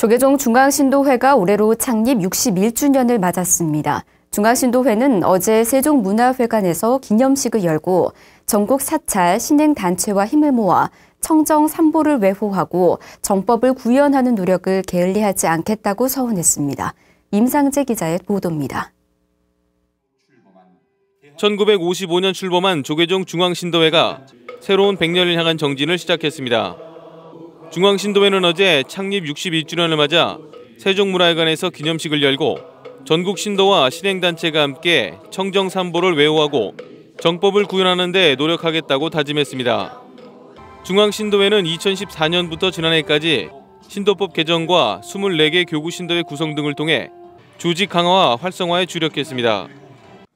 조계종 중앙신도회가 올해로 창립 61주년을 맞았습니다. 중앙신도회는 어제 세종문화회관에서 기념식을 열고 전국 사찰 신행단체와 힘을 모아 청정 삼보를 외호하고 정법을 구현하는 노력을 게을리하지 않겠다고 서원했습니다. 임상재 기자의 보도입니다. 1955년 출범한 조계종 중앙신도회가 새로운 100년을 향한 정진을 시작했습니다. 중앙신도회는 어제 창립 61주년을 맞아 세종문화회관에서 기념식을 열고 전국 신도와 신행단체가 함께 청정삼보를 외호하고 정법을 구현하는 데 노력하겠다고 다짐했습니다. 중앙신도회는 2014년부터 지난해까지 신도법 개정과 24개 교구 신도회 구성 등을 통해 조직 강화와 활성화에 주력했습니다.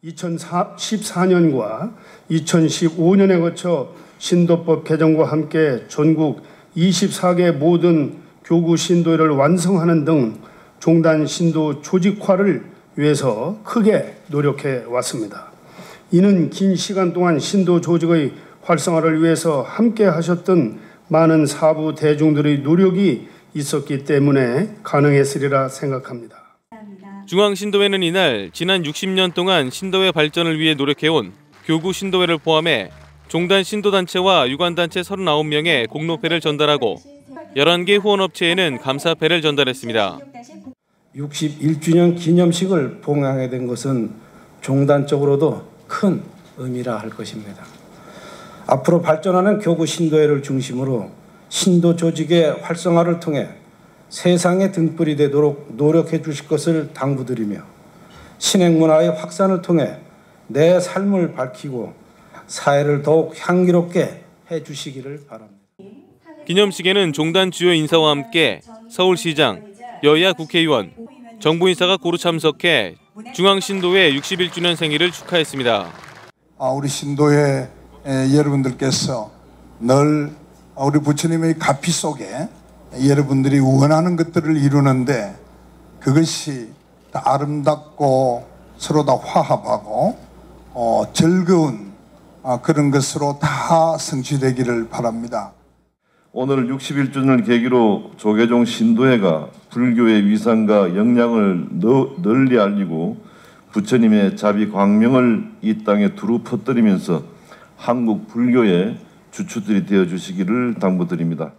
2014년과 2015년에 거쳐 신도법 개정과 함께 전국 24개 모든 교구 신도회를 완성하는 등 종단 신도 조직화를 위해서 크게 노력해 왔습니다. 이는 긴 시간 동안 신도 조직의 활성화를 위해서 함께 하셨던 많은 사부 대중들의 노력이 있었기 때문에 가능했으리라 생각합니다. 중앙신도회는 이날 지난 60년 동안 신도회 발전을 위해 노력해온 교구 신도회를 포함해 종단 신도단체와 유관단체 39명의 공로패를 전달하고 11개 후원업체에는 감사패를 전달했습니다. 61주년 기념식을 봉양하게 된 것은 종단적으로도 큰 의미라 할 것입니다. 앞으로 발전하는 교구 신도회를 중심으로 신도 조직의 활성화를 통해 세상의 등불이 되도록 노력해 주실 것을 당부드리며 신행 문화의 확산을 통해 내 삶을 밝히고 사회를 더욱 향기롭게 해 주시기를 바랍니다. 기념식에는 종단 주요 인사와 함께 서울시장, 여야 국회의원, 정부 인사가 고루 참석해 중앙신도회 61주년 생일을 축하했습니다. 아, 우리 신도회 여러분들께서 늘 우리 부처님의 가피 속에 여러분들이 원하는 것들을 이루는데 그것이 아름답고 서로 다 화합하고 어, 즐거운 아, 그런 것으로 다 성취되기를 바랍니다. 오늘 61주년을 계기로 조계종 신도회가 불교의 위상과 영향을 널리 알리고 부처님의 자비 광명을 이 땅에 두루 퍼뜨리면서 한국 불교의 주축들이 되어 주시기를 당부드립니다.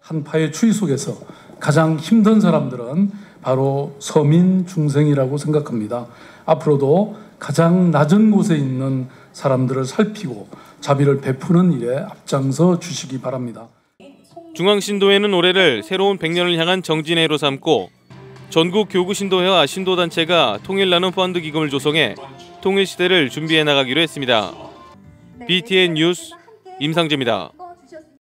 한파의 추위 속에서 가장 힘든 사람들은 바로 서민 중생이라고 생각합니다. 앞으로도 가장 낮은 곳에 있는 사람들을 살피고 자비를 베푸는 일에 앞장서 주시기 바랍니다. 중앙신도회는 올해를 새로운 100년을 향한 정진해로 삼고 전국 교구신도회와 신도단체가 통일 나눔 펀드 기금을 조성해 통일 시대를 준비해 나가기로 했습니다. BTN 뉴스 임상재입니다.